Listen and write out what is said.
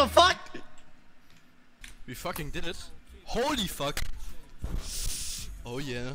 the fuck? We fucking did it. Holy fuck. Oh yeah.